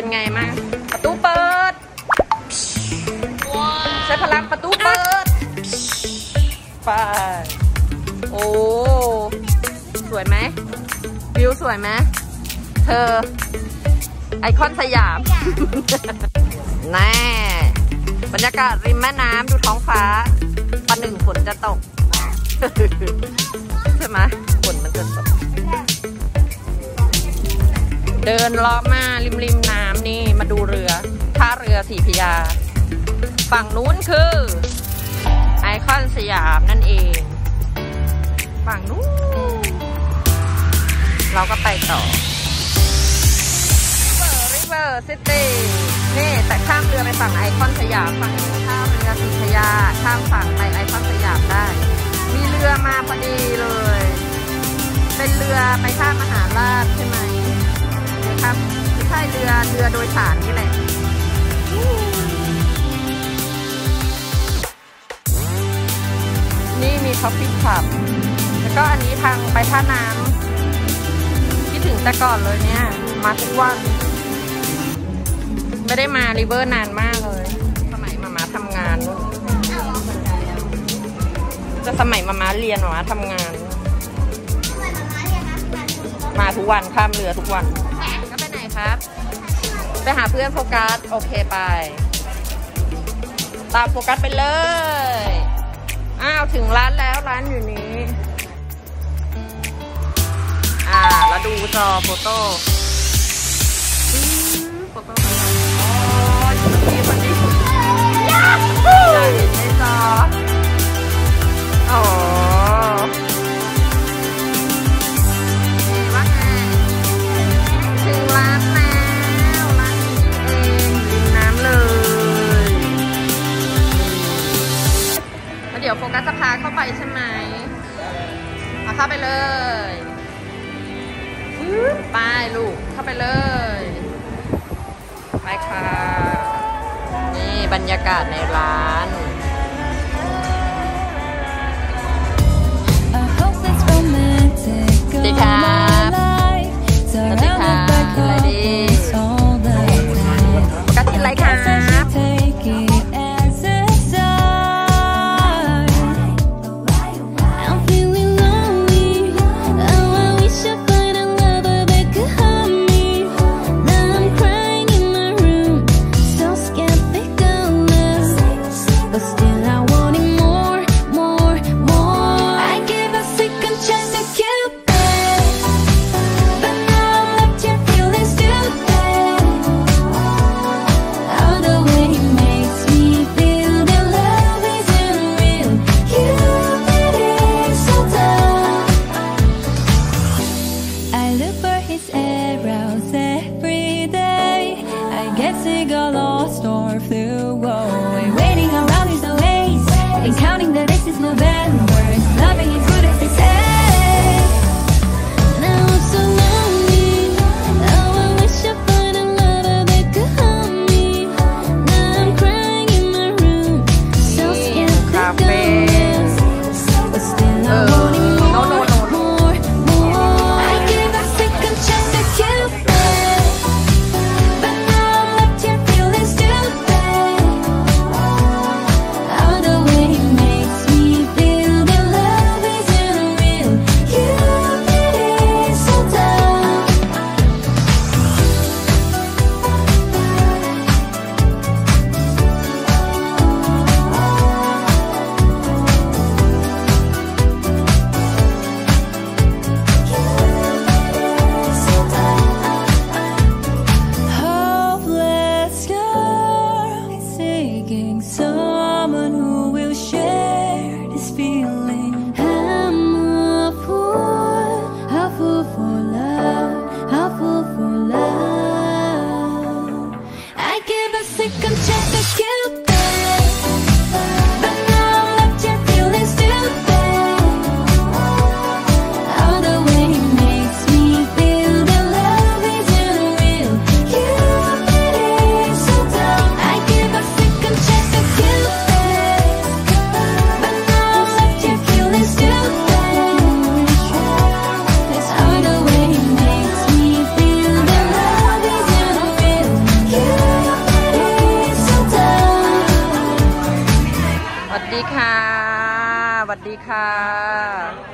เป็นไงมั่งประตูเปิด ใช้พลังประตูเปิด ไปโอ้สวยไหมวิวสวยไหมเธอ ไอคอนสยามแน่บรรยากาศริมแม่น้ำดูท้องฟ้าประหนึ่งฝนจะตก ใช่ไหมฝนมันจะตก เดินเลาะมาริมริมน้ำนี่ มาดูเรือท่าเรือสี่พระยา ฝั่งนู้นคือไอคอนสยามนั่นเอง ฝั่งนู้น เราก็ไปต่อริเวอร์ซิตี้นี่แต่ข้ามเรือไปฝั่งไอคอนสยามฝั่งนู้นข้ามเรือสี่พระยา ข้ามฝั่งไปไอคอนสยามได้ มีเรือมาพอดีเลย เป็นเรือไปท่ามหาราชใช่ไหมนะครับไม่ ใช่เรือเรือโดยสารนี่แหละนี่มี Coffee Club แล้วก็อันนี้ทางไปท่าน้ำคิดถึงแต่ก่อนเลยเนี่ย มาทุกวัน ไม่ได้มาริเวอร์นานมากเลย สมัยมามาทำงานนู่นจะสมัยมามาเรียนมามาทำงาน มาทุกวันข้ามเรือทุกวันก็ไปไหน ครับ ไปหาเพื่อนโฟกัส โอเคไป ตามโฟกัสไปเลย อ้าว ถึงร้านแล้วร้านอยู่นี้ อ่า แล้วดูจอโฟโต้อื้อโฟโต้อ๋ออยู่ตรงนี้พอดียาฮูจะเห็นในจออ๋อ ไปใช่ไหมเอาเข้าไปเลยไปลูก เข้าไปเลย ไปค่ะ นี่บรรยากาศในร้าน guess he got lost or flew away. ดีค่ะ